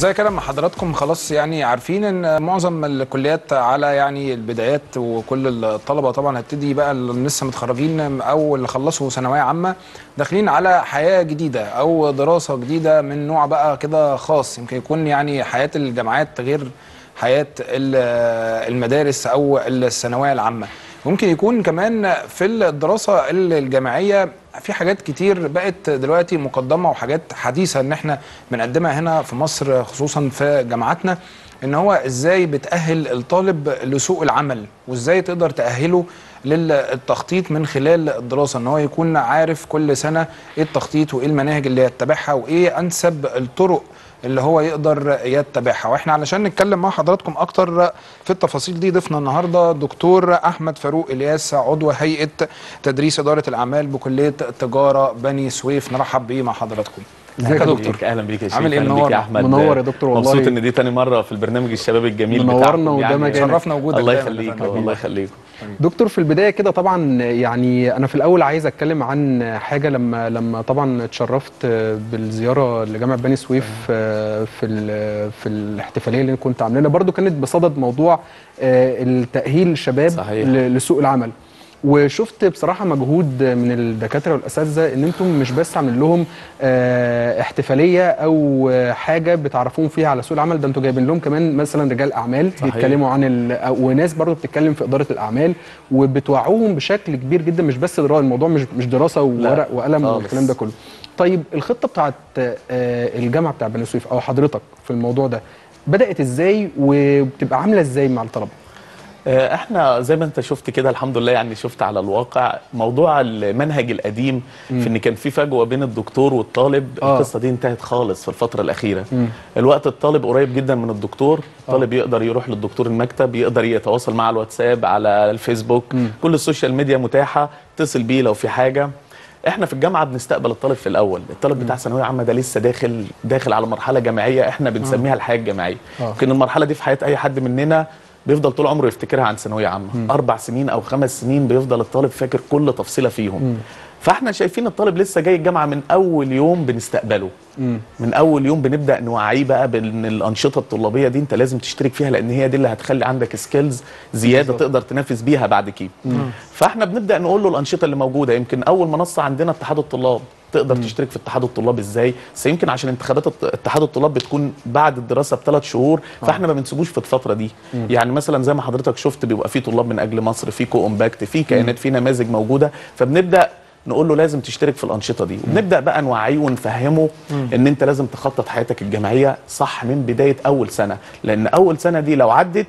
زي كده حضراتكم خلاص يعني عارفين إن معظم الكليات على يعني البدايات وكل الطلبة طبعا هتبتدي بقى اللي لسه متخرجين أو اللي خلصوا ثانوية عامة داخلين على حياة جديدة أو دراسة جديدة من نوع بقى كده خاص. يمكن يكون يعني حياة الجامعات غير حياة ال- المدارس أو الثانوية العامة. ممكن يكون كمان في الدراسة الجامعية في حاجات كتير بقت دلوقتي مقدمة وحاجات حديثة إن إحنا بنقدمها هنا في مصر خصوصا في جامعاتنا إن هو إزاي بتأهل الطالب لسوق العمل وإزاي تقدر تأهله للتخطيط من خلال الدراسة إن هو يكون عارف كل سنة إيه التخطيط وإيه المناهج اللي يتبعها وإيه أنسب الطرق اللي هو يقدر يتبعها وإحنا علشان نتكلم مع حضراتكم أكتر في التفاصيل دي ضيفنا النهارده دكتور أحمد فاروق إلياس عضو هيئة تدريس إدارة الأعمال بكلية تجارة بني سويف نرحب بيه مع حضراتكم ازيك يا دكتور أهلا بيك يا شريف عامل إيه؟ منورنا. يا أحمد منور يا دكتور والله. مبسوط إن دي تاني مرة في البرنامج الشباب الجميل منورنا بتاعكم وقدامك يعني. شرفنا وجودك الله يخليك. الله يخليك دكتور في البداية كده طبعا يعني أنا في الأول عايز أتكلم عن حاجة لما لما طبعا اتشرفت بالزيارة لجامعة بني سويف آه، في في الاحتفالية اللي كنت عاملينها. برضو كانت بصدد موضوع آه، التأهيل الشباب صحيح. لسوق العمل. وشفت بصراحة مجهود من الدكاترة والأساتذة إن أنتم مش بس عاملين لهم آه، احتفالية أو حاجة بتعرفوهم فيها على سوق العمل ده أنتوا جايبين لهم كمان مثلا رجال أعمال صحيح. بيتكلموا عن ال... وناس برضو بتتكلم في إدارة الأعمال وبتوعوهم بشكل كبير جدا مش بس دراسه الموضوع مش مش دراسة وورق وقلم. والكلام ده كله طيب الخطة بتاعت آه، الجامعة بتاع بني سويف أو حضرتك في الموضوع ده بدأت إزاي وبتبقى عاملة إزاي مع الطلبة إحنا زي ما انت شفت كده الحمد لله يعني شفت على الواقع موضوع المنهج القديم في ان كان في فجوة بين الدكتور والطالب آه. القصة دي انتهت خالص في الفترة الأخيرة. الوقت الطالب قريب جدا من الدكتور الطالب يقدر يروح للدكتور المكتب يقدر يتواصل معه على الواتساب على الفيسبوك كل ال social media متاحة اتصل بيه لو في حاجة. إحنا في الجامعة بنستقبل الطالب في الأول الطالب بتاع ثانوية عامة ده لسه داخل داخل على مرحلة جامعية إحنا بنسميها الحياة الجامعيه آه. يمكن المرحلة دي في حياة أي حد مننا بيفضل طول عمره يفتكرها عن ثانوية عامة. أربع سنين أو خمس سنين بيفضل الطالب فاكر كل تفصيلة فيهم. فإحنا شايفين الطالب لسه جاي الجامعة من أول يوم بنستقبله. من أول يوم بنبدأ نوعيه بقى بإن الأنشطة الطلابية دي أنت لازم تشترك فيها لأن هي دي اللي هتخلي عندك skills زيادة بالظبط. تقدر تنافس بيها بعد كده. فإحنا بنبدأ نقول له الأنشطة اللي موجودة. يمكن أول منصة عندنا اتحاد الطلاب. تقدر تشترك في اتحاد الطلاب إزاي؟ بس يمكن عشان انتخابات اتحاد الطلاب بتكون بعد الدراسة بثلاث شهور فاحنا ما بنسيبوش في الفترة دي. يعني مثلا زي ما حضرتك شفت بيبقى في طلاب من أجل مصر في Co Impact في كيانات في نماذج موجودة. فبنبدأ نقول له لازم تشترك في الأنشطة دي. وبنبدأ بقى نوعيه ونفهمه إن أنت لازم تخطط حياتك الجامعية صح من بداية أول سنة. لأن أول سنة دي لو عدت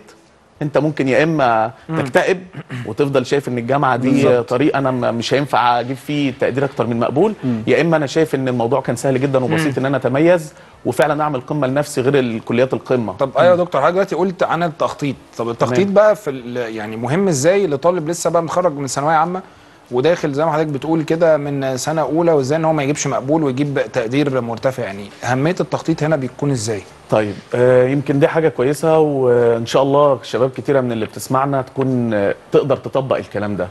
انت ممكن يا اما تكتئب وتفضل شايف ان الجامعة دي بالظبط. طريق أنا مش هينفع أجيب فيه تقدير أكتر من مقبول يا اما أنا شايف ان الموضوع كان سهل جدا وبسيط ان أنا اتميز وفعلا اعمل قمة لنفسي غير الكليات القمة. طب أيوه يا دكتور حضرتك دلوقتي قلت عن التخطيط. طب التخطيط تمام. بقى في يعني مهم إزاي لطالب لسه بقى متخرج من ثانوية عامة؟ وداخل زي ما حضرتك بتقول كده من سنة أولى وإزاي إن هو ما يجيبش مقبول ويجيب تقدير مرتفع. يعني أهمية التخطيط هنا بيكون إزاي؟ طيب آه يمكن دي حاجة كويسة وإن شاء الله شباب كتيرة من اللي بتسمعنا تكون آه تقدر تطبق الكلام ده.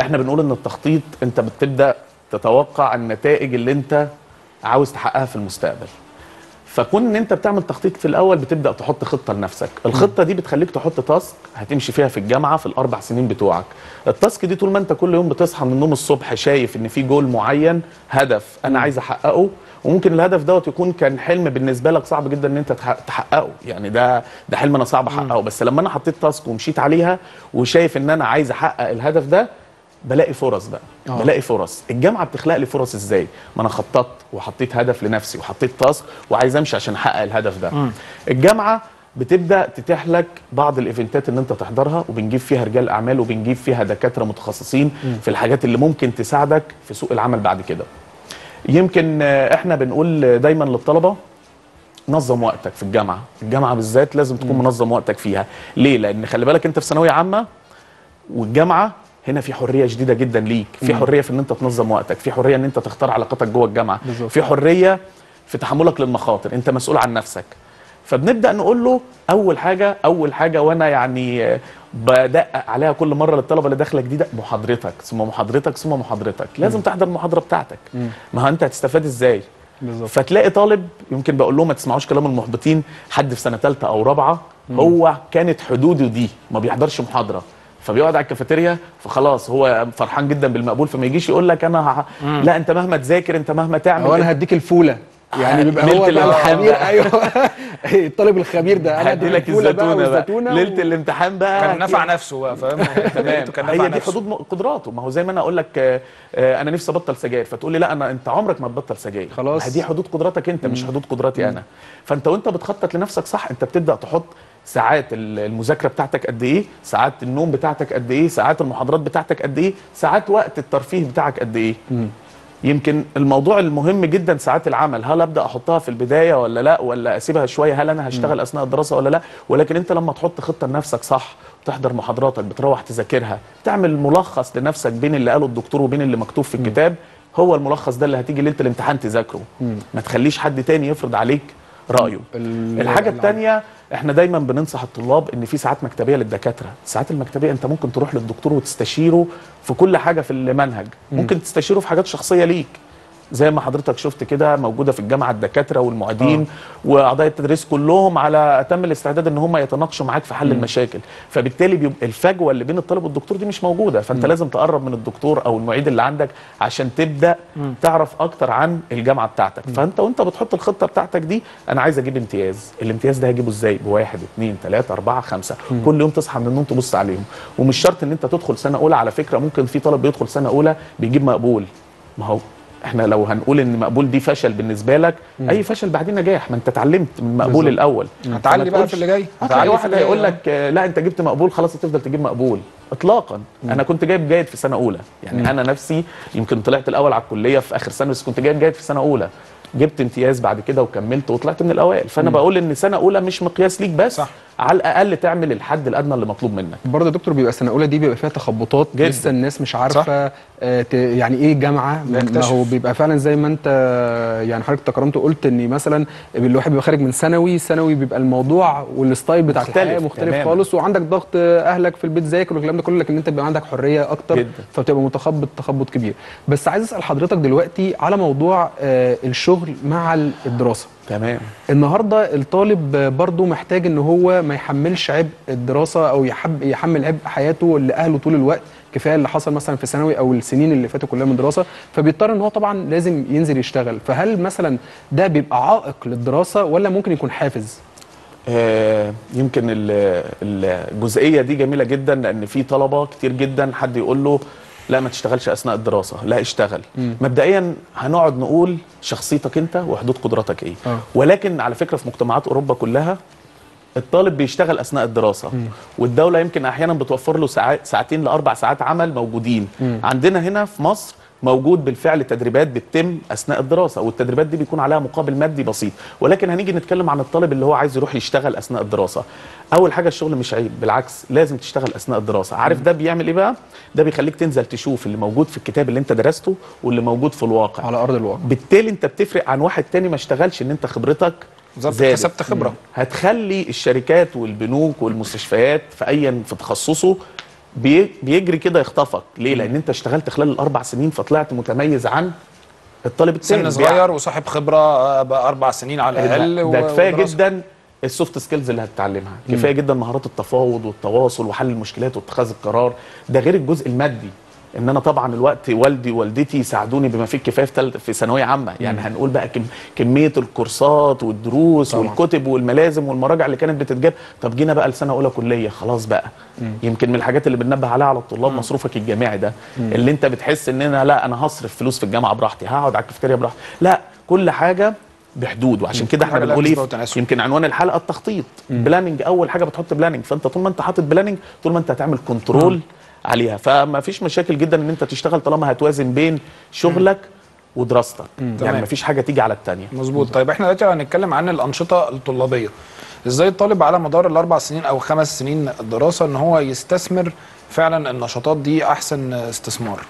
إحنا بنقول إن التخطيط أنت بتبدأ تتوقع النتائج اللي أنت عاوز تحققها في المستقبل. فكون إن أنت بتعمل تخطيط في الأول بتبدأ تحط خطة لنفسك. الخطة دي بتخليك تحط تاسك هتمشي فيها في الجامعة في الأربع سنين بتوعك. ال task دي طول ما أنت كل يوم بتصحى من النوم الصبح شايف إن في جول معين هدف أنا عايز أحققه وممكن الهدف دوت يكون كان حلم بالنسبة لك صعب جدا إن أنت تح- تحققه. يعني ده ده حلم أنا صعب أحققه. بس لما أنا حطيت task ومشيت عليها وشايف إن أنا عايز أحقق الهدف ده بلاقي فرص بقى. أوه. بلاقي فرص. الجامعة بتخلق لي فرص إزاي؟ ما أنا خططت وحطيت هدف لنفسي وحطيت task وعايز أمشي عشان أحقق الهدف ده. الجامعة بتبدأ تتيح لك بعض الإيفنتات اللي أنت تحضرها وبنجيب فيها رجال أعمال وبنجيب فيها دكاترة متخصصين في الحاجات اللي ممكن تساعدك في سوق العمل بعد كده. يمكن إحنا بنقول دايما للطلبة نظم وقتك في الجامعة. الجامعة بالذات لازم تكون منظم وقتك فيها. ليه؟ لأن خلي بالك أنت في ثانوية عامة والجامعة هنا في حرية شديده جدا ليك. في حرية في إن أنت تنظم وقتك. في حرية إن أنت تختار علاقاتك جوه الجامعة. بالظبط. في حرية في تحملك للمخاطر. أنت مسؤول عن نفسك. فبنبدأ نقول له أول حاجة أول حاجة وأنا يعني بدقق عليها كل مرة للطلبة اللي داخلة جديدة محاضرتك. ثم محاضرتك ثم محاضرتك. لازم تحضر المحاضرة بتاعتك. ما هو أنت هتستفاد إزاي؟ بالظبط. فتلاقي طالب يمكن بقول لهم ما تسمعوش كلام المحبطين حد في سنة ثالثه أو رابعة هو كانت حدوده دي ما بيحضرش محاضرة. فبيقعد على الكافيتيريا فخلاص هو فرحان جدا بالمقبول فما يجيش يقول لك أنا ه... لا أنت مهما تذاكر أنت مهما تعمل هو أنا هديك الفولة. يعني بيبقى هو الخبير. أيوه. الطالب الخبير ده أنا هدي هديك لك الفولة بقى الزيتونه بقى. والزيتونه ليلة الامتحان بقى. كان نفع نفسه بقى فاهم؟ تمام كان نفع هي دي نفسه. حدود م- قدراته. ما هو زي ما أنا أقول لك آه، آه، أنا نفسي أبطل سجاير. فتقول لي لا أنا أنت عمرك ما تبطل سجاير. خلاص. دي حدود قدراتك أنت مش حدود قدراتي أنا. فأنت وأنت بتخطط لنفسك صح أنت بتبدأ تحط ساعات ال- المذاكرة بتاعتك قد إيه؟ ساعات النوم بتاعتك قد إيه؟ ساعات المحاضرات بتاعتك قد إيه؟ ساعات وقت الترفيه بتاعك قد إيه؟ يمكن الموضوع المهم جدا ساعات العمل. هل أبدأ أحطها في البداية ولا لأ؟ ولا أسيبها شوية؟ هل أنا هشتغل أثناء الدراسة ولا لأ؟ ولكن أنت لما تحط خطة لنفسك صح تحضر محاضراتك بتروح تذاكرها تعمل ملخص لنفسك بين اللي قاله الدكتور وبين اللي مكتوب في الكتاب هو الملخص ده اللي هتيجي ليله الامتحان تذاكره. ما تخليش حد تاني يفرض عليك رأيه. ال- الحاجة العب. إحنا دايما بننصح الطلاب إن في ساعات مكتبية للدكاترة. الساعات المكتبية أنت ممكن تروح للدكتور وتستشيره في كل حاجة في المنهج. ممكن تستشيره في حاجات شخصية ليك. زي ما حضرتك شفت كده موجودة في الجامعة الدكاترة والمعيدين وأعضاء التدريس كلهم على اتم الاستعداد إن هم يتناقشوا معاك في حل المشاكل. فبالتالي بيبقى الفجوة اللي بين الطالب والدكتور دي مش موجودة. فأنت لازم تقرب من الدكتور أو المعيد اللي عندك عشان تبدأ تعرف أكتر عن الجامعة بتاعتك. فأنت وأنت بتحط الخطة بتاعتك دي أنا عايز أجيب امتياز. الامتياز ده هجيبه إزاي؟ بواحد اثنين ثلاثة أربعة خمسة. كل يوم تصحى من النوم تبص عليهم. ومش شرط إن أنت تدخل سنة أولى. على فكرة ممكن في طالب بيدخل سنة أولى بيجيب مقبول. ما هو إحنا لو هنقول إن مقبول دي فشل بالنسبة لك أي فشل بعدين نجاح ما أنت اتعلمت من مقبول بالظبط. الأول. هتعلي بقى في اللي جاي. هتلاقي هتعلي واحد. هيقول لك آه، لا أنت جبت مقبول خلاص هتفضل تجيب مقبول. اطلاقا. أنا كنت جايب جيد في سنة أولى. يعني أنا نفسي يمكن طلعت الأول على الكلية في آخر سنة بس كنت جايب جيد في سنة أولى. جبت امتياز بعد كده وكملت وطلعت من الأوائل فأنا بقول إن سنة أولى مش مقياس ليك بس صح. على الأقل تعمل الحد الأدنى اللي مطلوب منك برضه يا دكتور بيبقى سنة أولى دي بيبقى فيها تخبطات جداً. لسه الناس مش عارفة آه ت- يعني إيه جامعة ما. هو بيبقى فعلا زي ما أنت يعني حضرتك تكرمت وقلت إن مثلا الواحد بيبقى خارج من ثانوي ثانوي بيبقى الموضوع والستايل بتاع مختلف الحياة مختلف تماماً. خالص وعندك ضغط أهلك في البيت ذاكر والكلام ده كله لكن أنت بيبقى عندك حرية أكتر جداً. فبتبقى متخبط تخبط كبير بس عايز أسأل حضرتك دلوقتي على موضوع آه الشغل مع الدراسة. تمام. النهارده الطالب برضه محتاج إن هو ما يحملش عبء الدراسة أو يحب يحمل عبء حياته لأهله طول الوقت كفاية اللي حصل مثلا في ثانوي أو السنين اللي فاتوا كلها من دراسه فبيضطر إن هو طبعا لازم ينزل يشتغل. فهل مثلا ده بيبقى عائق للدراسة ولا ممكن يكون حافز؟ آه، يمكن ال- الجزئية دي جميلة جدا لأن في طلبة كتير جدا حد يقول له لا ما تشتغلش أثناء الدراسة لا اشتغل. مبدئيا هنقعد نقول شخصيتك أنت وحدود قدراتك إيه. آه. ولكن على فكرة في مجتمعات أوروبا كلها الطالب بيشتغل أثناء الدراسة. والدولة يمكن أحيانا بتوفر له ساعتين لأربع ساعات عمل موجودين. عندنا هنا في مصر موجود بالفعل تدريبات بتتم أثناء الدراسة والتدريبات دي بيكون عليها مقابل مادي بسيط. ولكن هنيجي نتكلم عن الطالب اللي هو عايز يروح يشتغل أثناء الدراسة. أول حاجة الشغل مش عيب بالعكس لازم تشتغل أثناء الدراسة. عارف ده بيعمل إيه بقى؟ ده بيخليك تنزل تشوف اللي موجود في الكتاب اللي أنت درسته واللي موجود في الواقع. على أرض الواقع. بالتالي أنت بتفرق عن واحد تاني ما اشتغلش إن أنت خبرتك بالظبط. كسبت خبرة. هتخلي الشركات والبنوك والمستشفيات في ايا في تخصصه بيجري كده يخطفك. ليه؟ لأن أنت اشتغلت خلال الأربع سنين فطلعت متميز عن الطالب التاني. سن صغير وصاحب خبرة آه، بقى أربع سنين على الأقل ده, كفاية ودراسة. جدا ال soft skills اللي هتتعلمها. كفاية جدا مهارات التفاوض والتواصل وحل المشكلات واتخاذ القرار. ده غير الجزء المادي. إن أنا طبعا الوقت والدي ووالدتي ساعدوني بما فيه الكفاية في ثانوية عامة. يعني هنقول بقى كم كمية الكورسات والدروس طبعاً. والكتب والملازم والمراجع اللي كانت بتتجاب. طب جينا بقى لسنة أولى كلية خلاص بقى. يمكن من الحاجات اللي بننبه عليها على الطلاب مصروفك الجامعي ده. اللي انت بتحس ان أنا لا أنا هصرف فلوس في الجامعة براحتي هقعد على الكافيتيريا براحتي. لا كل حاجة بحدود. وعشان كده إحنا بنقول إيه؟ وتناسب. يمكن عنوان الحلقة التخطيط. planning أول حاجة بتحط planning فأنت طول ما أنت حاطط planning طول ما أنت هتعمل control عليها. فما فيش مشاكل جدا إن أنت تشتغل طالما هتوازن بين شغلك ودراستك. يعني. ما فيش حاجة تيجي على الثانية مظبوط. طيب إحنا دلوقتي هنتكلم عن الأنشطة الطلابية. إزاي الطالب على مدار الأربع سنين أو خمس سنين الدراسه إن هو يستثمر فعلا النشاطات دي أحسن استثمار؟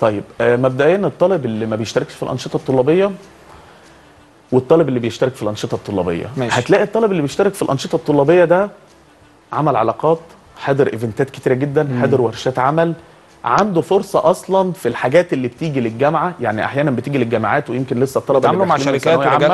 طيب آه، مبدئيا الطالب اللي ما بيشتركش في الأنشطة الطلابية والطالب اللي بيشترك في الأنشطة الطلابية. ماشي. هتلاقي الطالب اللي بيشترك في الأنشطة الطلابية ده عمل علاقات حضر إيفنتات كتيرة جدا حضر ورشات عمل عنده فرصة أصلا في الحاجات اللي بتيجي للجامعة يعني أحيانا بتيجي للجامعات ويمكن لسه الطلبة اللي مع شركات ورجال وحاجات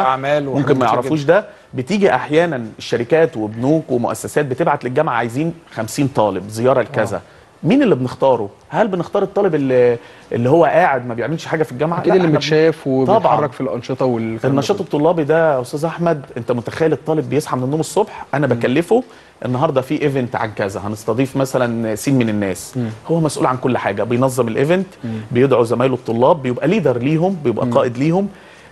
ممكن ما يعرفوش ده. بتيجي أحيانا الشركات وبنوك ومؤسسات بتبعت للجامعة عايزين 50 طالب زيارة لكذا. مين اللي بنختاره؟ هل بنختار الطالب اللي اللي هو قاعد ما بيعملش حاجة في الجامعة؟ أكيد اللي متشاف. وبيتحرك في الأنشطة ده النشاط. الطلابي ده يا أستاذ أحمد أنت متخيل الطالب بيصحى من النوم الصبح أنا بكلفه النهارده في event عن كذا هنستضيف مثلا سين من الناس هو مسؤول عن كل حاجة بينظم ال event بيدعو زمايله الطلاب بيبقى leader ليهم بيبقى قائد ليهم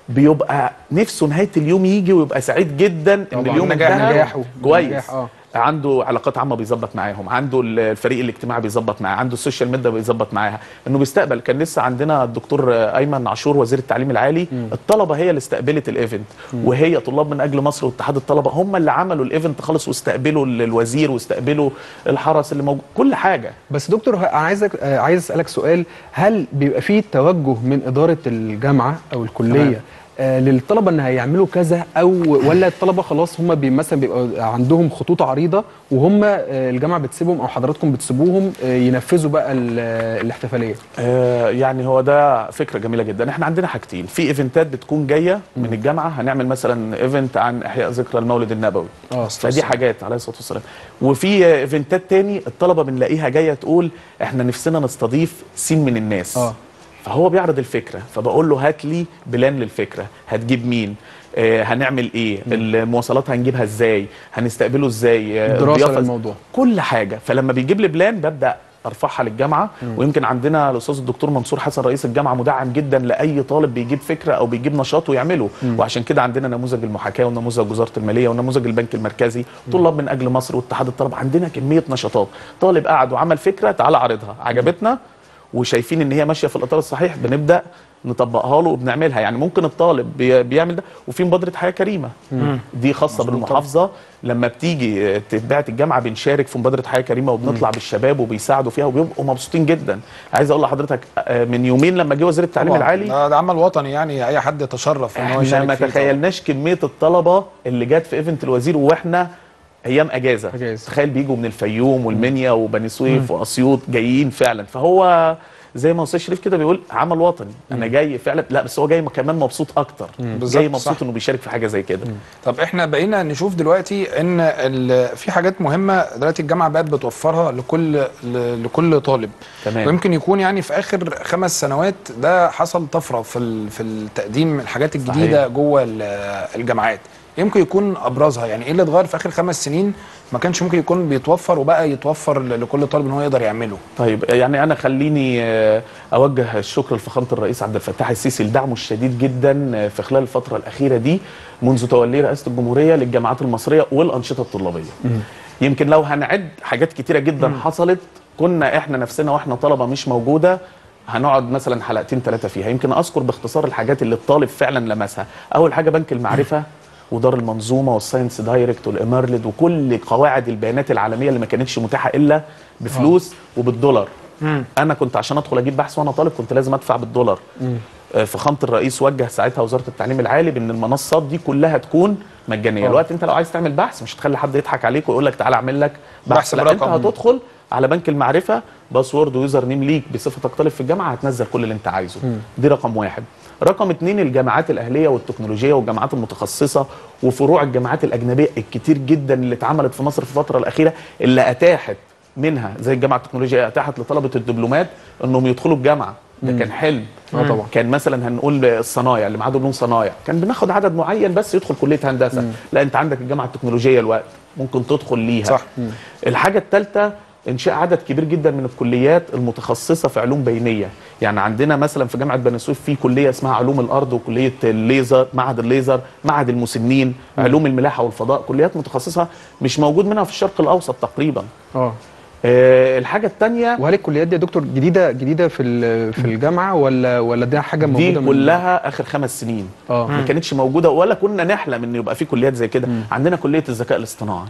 بيبقى نفسه نهاية اليوم يجي ويبقى سعيد جدا إن. اليوم نجاح- نجاحه. كويس نجاح، آه. عنده علاقات عامة بيظبط معاهم عنده الفريق الاجتماعي بيظبط معاه عنده ال social media بيظبط معاها. انه بيستقبل كان لسه عندنا الدكتور ايمن عاشور وزير التعليم العالي. الطلبة هي اللي استقبلت ال event وهي طلاب من أجل مصر واتحاد الطلبة. هم اللي عملوا ال event خالص واستقبلوا الوزير واستقبلوا الحرس اللي موجود. كل حاجة. بس دكتور أنا عايزك آه، عايز أسألك سؤال. هل بيبقى فيه توجه من إدارة الجامعة أو الكلية تمام. آه للطلبة ان هيعملوا كذا أو ولا الطلبة خلاص هم بي مثلا بيبقى عندهم خطوط عريضة وهم آه الجامعة بتسيبهم أو حضراتكم بتسيبوهم آه ينفذوا بقى ال- آه، الاحتفالية. آه، يعني هو ده فكرة جميلة جدا. إحنا عندنا حاجتين. في event ات بتكون جاية من الجامعة هنعمل مثلا event عن إحياء ذكرى المولد النبوي. آه فدي حاجات عليه الصلاة والسلام. وفي event ات تاني الطلبة بنلاقيها جاية تقول إحنا نفسنا نستضيف سين من الناس. آه. فهو بيعرض الفكرة فبقول له هات لي plan للفكرة. هتجيب مين؟ آه هنعمل إيه؟ المواصلات هنجيبها إزاي؟ هنستقبله إزاي؟ آه، دراسة للموضوع. كل حاجة. فلما بيجيب لي بلان ببدأ أرفعها للجامعة. ويمكن عندنا الأستاذ الدكتور منصور حسن رئيس الجامعة مدعم جدا لأي طالب بيجيب فكرة أو بيجيب نشاط ويعمله. وعشان كده عندنا نموذج المحاكاة ونموذج وزارة المالية ونموذج البنك المركزي. طلاب من أجل مصر واتحاد الطلبه عندنا كمية نشاطات. طالب قعد وعمل فكرة تعال عرضها عجبتنا؟ وشايفين إن هي ماشية في الإطار الصحيح بنبدأ نطبقها له وبنعملها. يعني ممكن الطالب بي- بيعمل ده وفي مبادرة حياة كريمة. دي خاصة بالمحافظة. لما بتيجي تتبعت الجامعة بنشارك في مبادرة حياة كريمة وبنطلع بالشباب وبيساعدوا فيها وبيبقوا مبسوطين جدا. عايز أقول لحضرتك آه، من يومين لما جه وزير التعليم طبعاً. العالي ده, عمل وطني يعني أي حد يتشرف إن هو يشارك ما. ما تخيلناش كمية الطلبة اللي جت في event الوزير وإحنا أيام أجازة. أجازة. تخيل بيجوا من الفيوم والمنيا وبني سويف وأسيوط جايين فعلا. فهو زي ما أستاذ شريف كده بيقول عمل وطني. أنا جاي فعلا. لا بس هو جاي كمان مبسوط أكتر. بالظبط، جاي مبسوط صح. إنه بيشارك في حاجة زي كده. طب إحنا بقينا نشوف دلوقتي إن ال- في حاجات مهمة دلوقتي الجامعة بقت بتوفرها لكل لكل طالب. تمام. ويمكن يكون يعني في آخر خمس سنوات ده حصل طفرة في في التقديم الحاجات الجديدة صحيح. جوه ال- الجامعات. يمكن يكون أبرزها. يعني إيه اللي اتغير في آخر خمس سنين؟ ما كانش ممكن يكون بيتوفر وبقى يتوفر لكل طالب إن هو يقدر يعمله. طيب يعني أنا خليني آه، أوجه الشكر لفخامة الرئيس عبد الفتاح السيسي لدعمه الشديد جدا آه، في خلال الفترة الأخيرة دي منذ توليه رئاسة الجمهورية للجامعات المصرية والأنشطة الطلابية. يمكن لو هنعد حاجات كتيرة جدا حصلت كنا إحنا نفسنا وإحنا طلبة مش موجودة هنقعد مثلا حلقتين ثلاثة فيها. يمكن أذكر باختصار الحاجات اللي الطالب فعلا لمسها. أول حاجة بنك المعرفة. ودار المنظومة و Science Direct وال Emerald وكل قواعد البيانات العالمية اللي ما كانتش متاحة إلا بفلوس وبالدولار. أنا كنت عشان أدخل أجيب بحث وأنا طالب كنت لازم أدفع بالدولار. آه، فخامة الرئيس وجه ساعتها وزارة التعليم العالي بأن المنصات دي كلها تكون مجانية. الوقت أنت لو عايز تعمل بحث مش هتخلي حد يضحك عليك ويقول لك تعالى أعمل لك بحث. بحث لا أنت. هتدخل على بنك المعرفة password و username ليك بصفتك طالب في الجامعة هتنزل كل اللي انت عايزه. دي رقم واحد. رقم اتنين الجامعات الأهلية والتكنولوجية والجامعات المتخصصة وفروع الجامعات الأجنبية الكتير جدا اللي اتعملت في مصر في الفترة الأخيرة اللي أتاحت منها زي الجامعة التكنولوجية أتاحت لطلبة الدبلومات إنهم يدخلوا الجامعة. ده كان حلم. آه طبعا. كان مثلا هنقول الصنايع اللي معاه دبلوم صنايع. كان بناخد عدد معين بس يدخل كلية هندسة. لا أنت عندك الجامعة التكنولوجية الوقت ممكن تدخل ليها. صح. الحاجة الثالثه انشاء عدد كبير جدا من الكليات المتخصصة في علوم بينية. يعني عندنا مثلا في جامعة بني سويف في كلية اسمها علوم الأرض وكلية الليزر معهد الليزر معهد المسنين علوم الملاحة والفضاء كليات متخصصة مش موجود منها في الشرق الأوسط تقريبا. آه. آه الحاجة الثانية وهل الكليات دي يا دكتور جديدة جديدة في في الجامعة ولا ولا دي حاجة موجودة دي من- كلها آخر خمس سنين. آه. ما كانتش موجودة ولا كنا نحلم إن يبقى في كليات زي كده. عندنا كلية الذكاء الاصطناعي.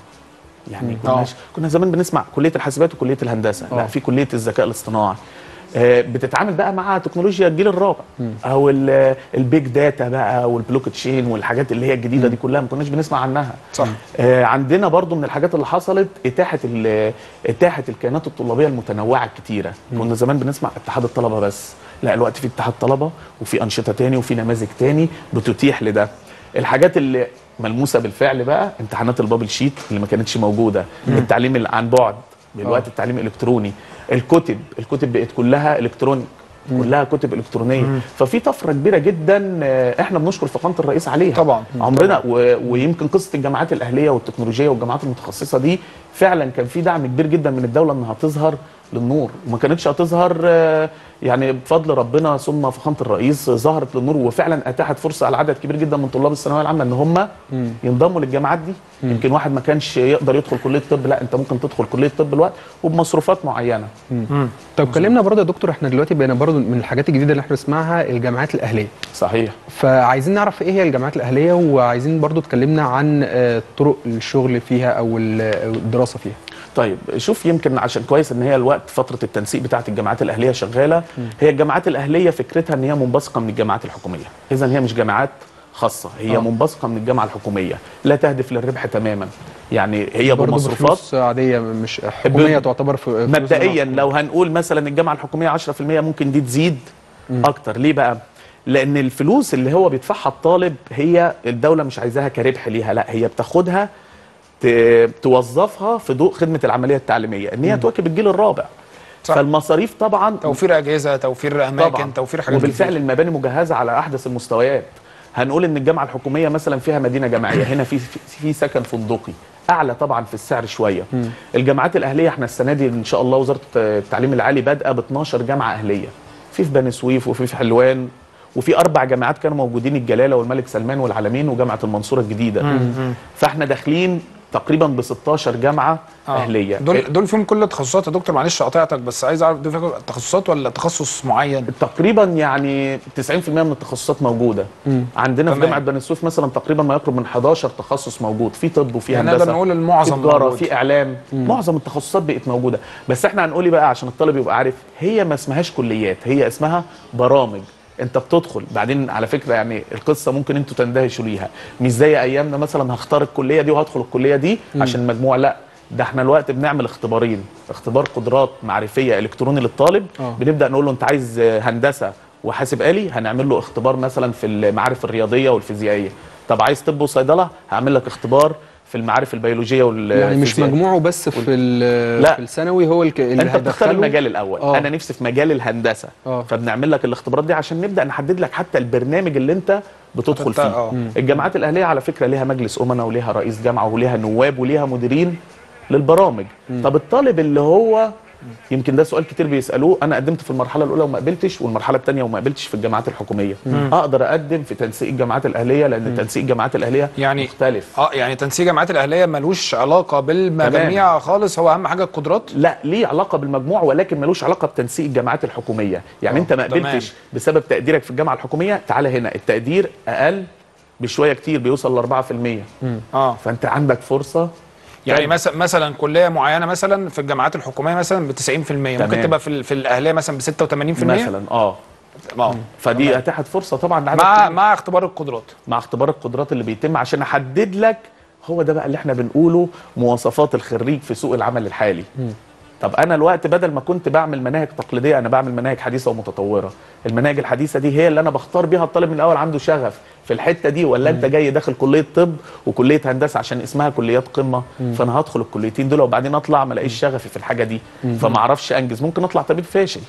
يعني كناش كنا زمان بنسمع كلية الحاسبات وكلية الهندسة آه. لا في كلية الذكاء الاصطناعي. آه، بتتعامل بقى مع تكنولوجيا الجيل الرابع أو ال- ال big data بقى والبلوك تشين والحاجات اللي هي الجديدة دي كلها ما كناش بنسمع عنها. صح. آه، عندنا برضو من الحاجات اللي حصلت إتاحة إتاحة الكيانات الطلابية المتنوعة الكتيرة. كنا زمان بنسمع اتحاد الطلبة بس. لا الوقت في اتحاد طلبه وفي أنشطة تاني وفي نماذج تاني بتتيح لده. الحاجات اللي ملموسة بالفعل بقى امتحانات البابل شيت اللي ما كانتش موجودة التعليم اللي عن بعد دلوقتي التعليم الإلكتروني الكتب الكتب بقت كلها إلكتروني كلها كتب إلكترونية. ففي طفرة كبيرة جدا آه، إحنا بنشكر فخامه الرئيس عليها. طبعاً. عمرنا و... ويمكن قصة الجامعات الأهلية والتكنولوجية والجامعات المتخصصة دي فعلا كان في دعم كبير جدا من الدولة إنها تظهر. للنور. وما كانتش هتظهر آه، يعني بفضل ربنا ثم فخامة الرئيس ظهرت للنور وفعلا أتاحت فرصة على عدد كبير جدا من طلاب الثانوية العامة إن هم ينضموا للجامعات دي. يمكن واحد ما كانش يقدر يدخل كلية الطب لا أنت ممكن تدخل كلية الطب الوقت وبمصروفات معينة. طب كلمنا برضه يا دكتور إحنا دلوقتي بقينا برضه من الحاجات الجديدة اللي إحنا بنسمعها الجامعات الأهلية. صحيح. فعايزين نعرف إيه هي الجامعات الأهلية وعايزين برضه تكلمنا عن آه، طرق الشغل فيها أو أو الدراسة فيها. طيب شوف يمكن عشان كويس إن هي الوقت فترة التنسيق بتاعه الجامعات الأهلية شغالة. هي الجامعات الأهلية فكرتها إن هي منبثقة من الجامعات الحكومية. اذا هي مش جامعات خاصة هي آه. منبثقة من الجامعة الحكومية. لا تهدف للربح تماما. يعني هي بمصروفات. عادية مش حكومية تعتبر مبدئيا لو هنقول مثلا الجامعة الحكومية 10% ممكن دي تزيد أكتر. ليه بقى؟ لأن الفلوس اللي هو بيدفعها الطالب هي الدولة مش عايزاها كربح ليها لا هي بتاخدها توظفها في ضوء خدمة العملية التعليمية إن هي تواكب الجيل الرابع. صح. فالمصاريف طبعا توفير أجهزة توفير أماكن طبعا. توفير حاجات وبالفعل كتير. المباني مجهزة على أحدث المستويات. هنقول إن الجامعة الحكومية مثلا فيها مدينة جامعية هنا في في- سكن فندقي أعلى طبعا في السعر شوية. الجامعات الأهلية إحنا السنة دي إن شاء الله وزارة التعليم العالي بادئة ب 12 جامعة أهلية. في في بني سويف وفي في حلوان وفي أربع جامعات كانوا موجودين الجلالة والملك سلمان والعلمين وجامعة المنصورة الجديدة. فإحنا داخلين تقريبا ب 16 جامعة آه. أهلية. دول دول فيهم كل التخصصات يا دكتور؟ معلش قطعتك بس عايز أعرف دول فيهم تخصصات ولا تخصص معين؟ تقريبا يعني 90% من التخصصات موجودة. عندنا في تمام. جامعة بني سويف مثلا تقريبا ما يقرب من 11 تخصص موجود. في طب وفي يعني هندسة نقدر نقول المعظم في تجارة. في إعلام. معظم التخصصات بقت موجودة. بس إحنا هنقول إيه بقى عشان الطالب يبقى عارف؟ هي ما اسمهاش كليات هي اسمها برامج. انت بتدخل. بعدين على فكرة يعني القصة ممكن أنتوا تندهشوا ليها. مش زي أيامنا مثلا هختار الكلية دي وهدخل الكلية دي عشان المجموع لا ده إحنا الوقت بنعمل اختبارين. اختبار قدرات معرفية إلكتروني للطالب. آه. بنبدأ نقول له انت عايز هندسة وحاسب آلي هنعمل له اختبار مثلا في المعارف الرياضية والفيزيائية. طب عايز طب وصيدلة؟ هعمل لك اختبار في المعارف البيولوجية والفيزيائيه يعني مش مجموعه بس في ال- لا. في الثانوي هو الك- اللي أنت بتختار المجال الأول آه. أنا نفسي في مجال الهندسة آه. فبنعمل لك الاختبارات دي عشان نبدأ نحدد لك حتى البرنامج اللي أنت بتدخل فيه آه. الجامعات الأهلية على فكرة ليها مجلس أمناء وليها رئيس جامعة وليها نواب وليها مديرين للبرامج طب الطالب اللي هو يمكن ده سؤال كتير بيسألوه. أنا قدمت في المرحلة الأولى وما قبلتش والمرحلة الثانية وما قبلتش في الجامعات الحكومية. أقدر أقدم في تنسيق الجامعات الأهلية لأن تنسيق الجامعات الأهلية يعني مختلف. آه يعني تنسيق الجامعات الأهلية ملوش علاقة بالمجاميع خالص. هو أهم حاجة القدرات؟ لا ليه علاقة بالمجموع ولكن ملوش علاقة بتنسيق الجامعات الحكومية. يعني آه، أنت ما تمام. قبلتش بسبب تقديرك في الجامعة الحكومية. تعالى هنا التقدير أقل بشوية كتير بيوصل ل 4% آه. فأنت عندك فرصة يعني طيب. مثلا مثلا كلية معينة مثلا في الجامعات الحكومية مثلا ب 90% ممكن. تبقى في في الأهلية مثلا ب 86% مثلا آه آه فدي. اتاحت فرصة طبعا مع. مع اختبار القدرات مع اختبار القدرات اللي بيتم عشان أحدد لك هو ده بقى اللي إحنا بنقوله مواصفات الخريج في سوق العمل الحالي طب أنا الوقت بدل ما كنت بعمل مناهج تقليدية أنا بعمل مناهج حديثة ومتطورة. المناهج الحديثة دي هي اللي أنا بختار بيها الطالب من الأول عنده شغف في الحتة دي ولا أنت جاي داخل كلية طب وكلية هندسة عشان اسمها كليات قمة؟ فأنا هدخل الكليتين دول وبعدين أطلع ما ألاقيش شغفي في الحاجة دي. فما أعرفش أنجز. ممكن أطلع طبيب فاشل.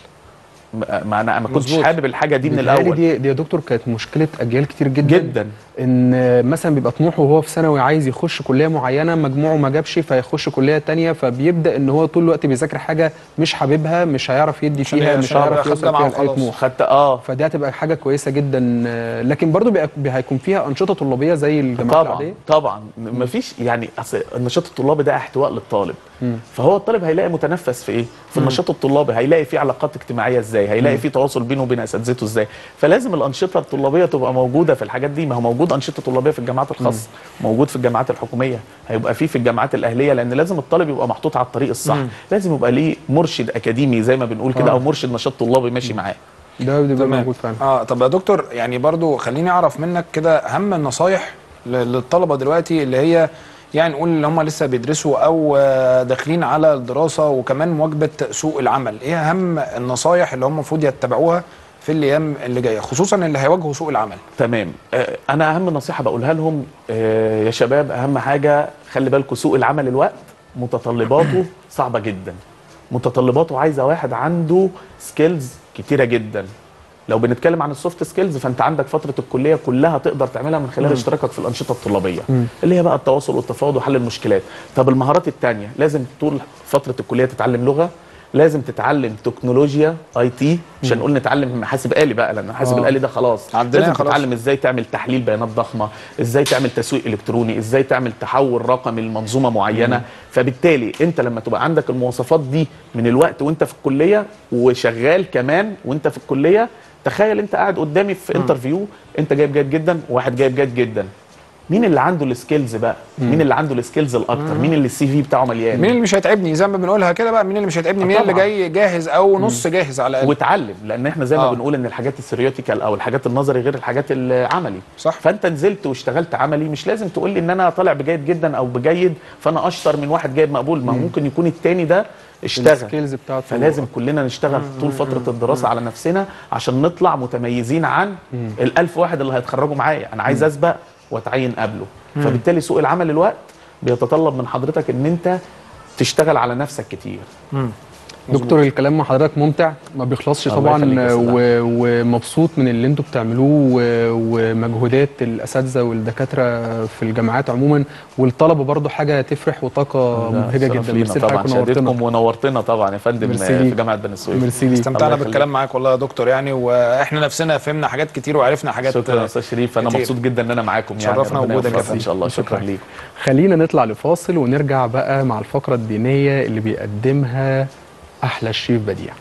ما أنا ما كنتش. حابب الحاجة دي من الأول. دي دي يا دكتور كانت مشكلة أجيال كتير جدا. جدا. إن مثلا بيبقى طموحه وهو في ثانوي عايز يخش كلية معينة مجموعه ما جابش فيخش كلية تانية فبيبدأ إن هو طول الوقت بيذاكر حاجة مش حاببها مش هيعرف يدي فيها مش هيعرف يوصل فيها لأي. طموح. خدت آه. فدي هتبقى حاجة كويسة جدا لكن برضو هيكون فيها أنشطة طلابية زي الجامعات طبعا العادية. طبعا. مفيش يعني أصل النشاط الطلابي ده احتواء للطالب. فهو الطالب هيلاقي متنفس في إيه؟ في النشاط الطلابي. هيلاقي فيه علاقات اجتماعية إزاي؟ هيلاقي في تواصل بينه وبين أساتذته إزاي؟ فلازم الأنشطة الطلابية تبقى موجودة في الحاجات دي. ما هو موجود أنشطة طلابية في الجامعات الخاصة موجود في الجامعات الحكومية هيبقى في في الجامعات الأهلية لأن لازم الطالب يبقى محطوط على الطريق الصح. لازم يبقى ليه مرشد أكاديمي زي ما بنقول كده آه. أو مرشد نشاط طلابي ماشي معاه. ده بيبقى. موجود فعلا. آه طب يا دكتور يعني برضو خليني أعرف منك كده أهم النصايح للطلبة دلوقتي اللي هي يعني نقول اللي هم لسه بيدرسوا أو داخلين على الدراسة وكمان مواجهه سوق العمل. إيه أهم النصايح اللي هم المفروض يتبعوها في الأيام اللي جاية خصوصا اللي هيواجهوا سوق العمل. تمام. آه، أنا أهم نصيحة بقولها لهم آه، يا شباب أهم حاجة خلي بالكم سوق العمل الوقت متطلباته صعبة جدا. متطلباته عايزة واحد عنده skills كتيرة جدا. لو بنتكلم عن ال soft skills فأنت عندك فترة الكلية كلها تقدر تعملها من خلال اشتراكك في الأنشطة الطلابية اللي هي بقى التواصل والتفاوض وحل المشكلات. طب المهارات التانية لازم طول فترة الكلية تتعلم لغة لازم تتعلم تكنولوجيا IT مش هنقول نتعلم حاسب آلي بقى لأن الحاسب آه. الآلي ده خلاص. عندنا لازم خلاص. تتعلم إزاي تعمل تحليل بيانات ضخمة إزاي تعمل تسويق إلكتروني إزاي تعمل تحول رقمي لمنظومه معينة. فبالتالي أنت لما تبقى عندك المواصفات دي من الوقت وأنت في الكلية وشغال كمان وأنت في الكلية تخيل أنت قاعد قدامي في interview أنت جايب جيد جدا وواحد جايب جيد جدا. مين اللي عنده ال skills بقى؟ مين اللي عنده ال skills الأكتر؟ مين اللي ال CV بتاعه مليان؟ مين اللي مش هيتعبني؟ زي ما بنقولها كده بقى مين اللي مش هيتعبني؟ مين اللي. جاي جاهز أو نص جاهز على الأقل؟ واتعلم لأن إحنا زي ما آه. بنقول إن الحاجات ال theoretical أو الحاجات النظري غير الحاجات العملي. صح. فأنت نزلت واشتغلت عملي مش لازم تقول لي إن أنا طالع بجيد جدا أو بجيد فأنا أشطر من واحد جايب مقبول. ما هو ممكن يكون التاني ده اشتغل. بتاعته. فلازم كلنا نشتغل طول فترة الدراسة على نفسنا عشان نطلع متميزين عن الألف واحد اللي هيتخرجوا معايا. أنا عايز أسبق واتعين قبله. فبالتالي سوق العمل الوقت بيتطلب من حضرتك إن أنت تشتغل على نفسك كتير. دكتور الكلام مع حضرتك ممتع ما بيخلصش طبعا ومبسوط من اللي أنتوا بتعملوه ومجهودات الأساتذة والدكاترة في الجامعات عموما والطلبة برضو حاجة تفرح وطاقة مبهجة شرف جدا لينا ميرسي طبعا لحضرتك ونورتنا شهادتكم ونورتنا طبعا يا فندم في. جامعة بني سويف ميرسي ليك استمتعنا. بالكلام معاك والله يا دكتور يعني وإحنا نفسنا فهمنا حاجات كتير وعرفنا حاجات شكرا يا أستاذ شريف أنا. مبسوط جدا إن أنا معاكم يعني شرفنا وجودك إن فندم. شاء الله شكرا شكرا. ليك خلينا نطلع لفاصل ونرجع بقى مع الفقرة الدينية اللي بيقدمها أحلى الشيخ بديع.